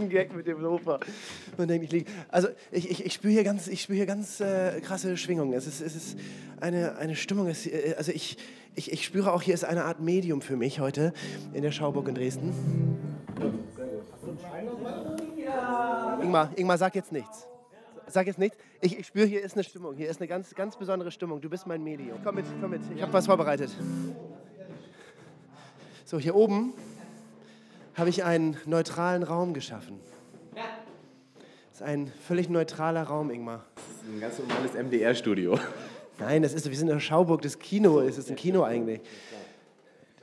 ein Gag mit dem Sofa. Man denkt, ich liege. Also ich, ich, ich spüre hier ganz, ich spür hier ganz äh, krasse Schwingungen. Es ist, es ist eine, eine Stimmung. Es, äh, also ich, ich, ich spüre auch, hier ist eine Art Medium für mich heute in der Schauburg in Dresden. Ingmar, Ingmar, sag jetzt nichts. Sag jetzt nichts. Ich, ich spüre, hier ist eine Stimmung. Hier ist eine ganz, ganz besondere Stimmung. Du bist mein Medium. Komm mit, komm mit. Ich habe was vorbereitet. So, hier oben habe ich einen neutralen Raum geschaffen. Das ist ein völlig neutraler Raum, Ingmar. Das ist ein ganz normales MDR-Studio. Nein, das ist, wir sind in der Schauburg, das Kino. Es ist ein Kino eigentlich.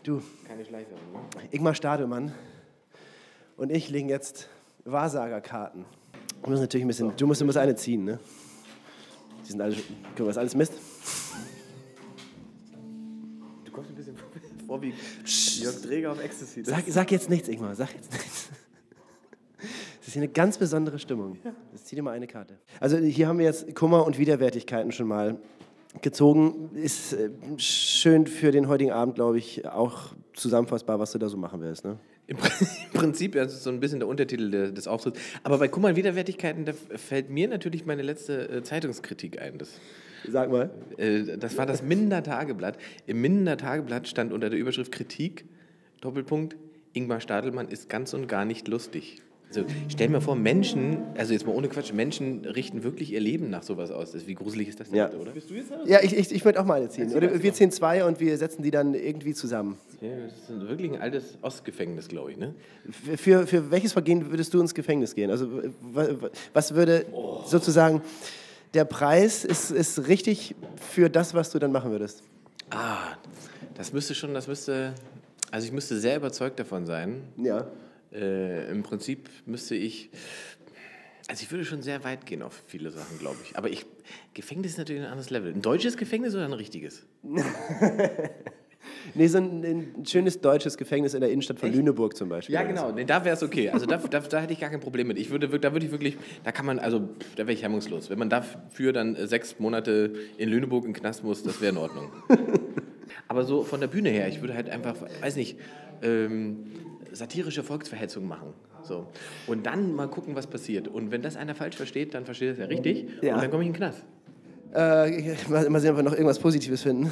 Du, Keine Schleichwerbung, ne? Ingmar Stadelmann und ich legen jetzt Wahrsagerkarten. Du musst natürlich ein bisschen, du musst, du musst eine ziehen, ne? Die sind alle, guck mal, was alles Mist. Du kommst ein bisschen vor wie Jörg Träger auf Ecstasy. Sag, sag jetzt nichts, Ingmar, sag jetzt nichts. Das ist hier eine ganz besondere Stimmung. Jetzt zieh dir mal eine Karte. Also hier haben wir jetzt Kummer und Widerwärtigkeiten schon mal gezogen. Ist äh, schön für den heutigen Abend, glaube ich, auch zusammenfassbar, was du da so machen willst. Ne? Im Prin- im Prinzip, das ist so ein bisschen der Untertitel de- des Auftritts. Aber bei Kummer und Widerwärtigkeiten, da fällt mir natürlich meine letzte äh, Zeitungskritik ein. Das, Sag mal. äh, das war das Minder Tageblatt. Im Minder Tageblatt stand unter der Überschrift Kritik, Doppelpunkt, Ingmar Stadelmann ist ganz und gar nicht lustig. Also stell mir vor, Menschen, also jetzt mal ohne Quatsch, Menschen richten wirklich ihr Leben nach sowas aus. Wie gruselig ist das denn, Ja. bitte, oder? Bist du jetzt Ja, ich, ich, ich würde auch mal eine ziehen. Oder wir ziehen zwei und wir setzen die dann irgendwie zusammen. Ja, das ist wirklich ein altes Ostgefängnis, glaube ich, ne? Für, für welches Vergehen würdest du ins Gefängnis gehen? Also wa- wa- was würde sozusagen der Preis ist, ist richtig für das, was du dann machen würdest? Ah, das müsste schon, das müsste, also ich müsste sehr überzeugt davon sein. Ja. Äh, Im Prinzip müsste ich, also ich würde schon sehr weit gehen auf viele Sachen, glaube ich. Aber ich, Gefängnis ist natürlich ein anderes Level. Ein deutsches Gefängnis oder ein richtiges? Nee, so ein, ein schönes deutsches Gefängnis in der Innenstadt von Lüneburg zum Beispiel. Ja, genau. Nee, da wäre es okay. Also da, da, da hätte ich gar kein Problem mit. Ich würde, da würde ich wirklich, da kann man, also da wäre ich hemmungslos. Wenn man dafür dann äh, sechs Monate in Lüneburg in den Knast muss, das wäre in Ordnung. Aber so von der Bühne her, ich würde halt einfach, weiß nicht, ähm, satirische Volksverhetzung machen. So. Und dann mal gucken, was passiert. Und wenn das einer falsch versteht, dann versteht er es ja richtig. Ja. Und dann komme ich in den Knast. Äh, mal sehen, ob wir noch irgendwas Positives finden.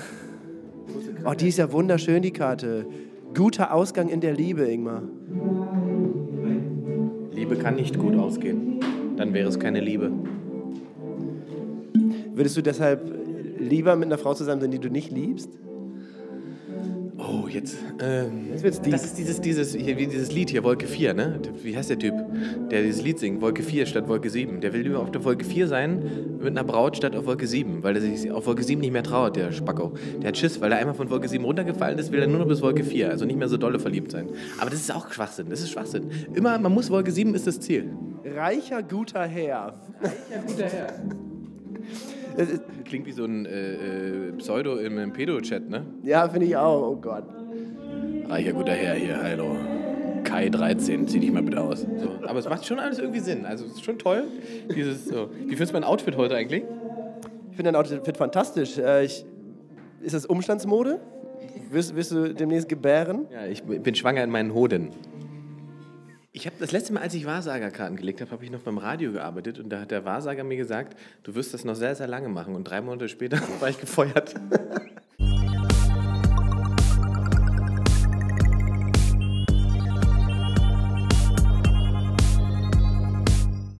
Oh, die ist ja wunderschön, die Karte. Guter Ausgang in der Liebe, Ingmar. Liebe kann nicht gut ausgehen. Dann wäre es keine Liebe. Würdest du deshalb lieber mit einer Frau zusammen sein, die du nicht liebst? Oh, jetzt. Ähm, Jetzt wird's deep. das ist dieses, dieses, hier, wie dieses Lied hier, Wolke 4, ne? Wie heißt der Typ, der dieses Lied singt? Wolke 4 statt Wolke 7. Der will lieber auf der Wolke 4 sein mit einer Braut statt auf Wolke 7, weil er sich auf Wolke 7 nicht mehr traut, der Spacko. Der hat Schiss, weil er einmal von Wolke 7 runtergefallen ist, will er nur noch bis Wolke 4, also nicht mehr so dolle verliebt sein. Aber das ist auch Schwachsinn, das ist Schwachsinn. Immer, man muss Wolke 7 ist das Ziel. Reicher, guter Herr. Ja, guter Herr. Klingt wie so ein äh, äh, Pseudo im, im Pedo-Chat, ne? ja, finde ich auch. Oh Gott. Reicher guter Herr hier, hallo. Kai 13, zieh dich mal bitte aus. So. Aber es macht schon alles irgendwie Sinn. Also es ist schon toll. Dieses, so. Wie findest du mein Outfit heute eigentlich? Ich finde dein Outfit fantastisch. Äh, ich, ist das Umstandsmode? Wirst, wirst du demnächst gebären? Ja, ich bin schwanger in meinen Hoden. Ich habe das letzte Mal, als ich Wahrsagerkarten gelegt habe, habe ich noch beim Radio gearbeitet und da hat der Wahrsager mir gesagt, du wirst das noch sehr, sehr lange machen und drei Monate später war ich gefeuert.